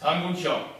다음 공시험